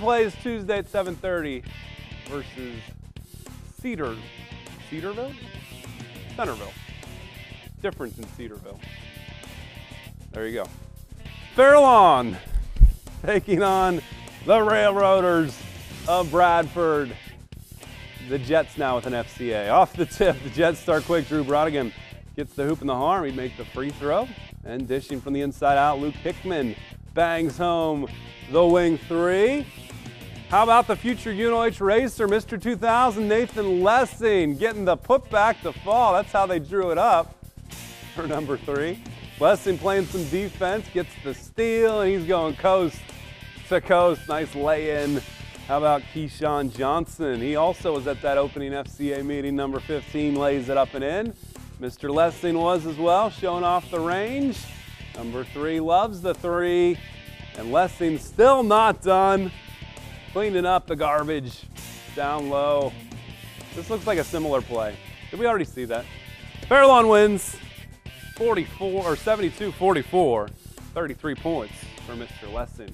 plays Tuesday at 7:30 versus Cedar, Cedarville, Centerville. Difference in Cedarville. There you go. Fairlawn taking on the Railroaders of Bradford. The Jets now with an FCA. Off the tip, the Jets start quick. Drew Brodigan gets the hoop in the arm. He'd make the free throw. And dishing from the inside out, Luke Hickman bangs home the wing three. How about the future UNOH racer, Mr. 2000, Nathan Lessing, getting the putback to fall. That's how they drew it up for number three. Lessing playing some defense, gets the steal, and he's going coast to coast. Nice lay-in. How about Keyshawn Johnson? He also was at that opening FCA meeting. Number 15 lays it up and in. Mr. Lessing was as well, showing off the range. Number three loves the three. And Lessing still not done. Cleaning up the garbage down low. This looks like a similar play. Did we already see that? Fairlawn wins 44 or 72 44. 33 points for Mr. Lessing.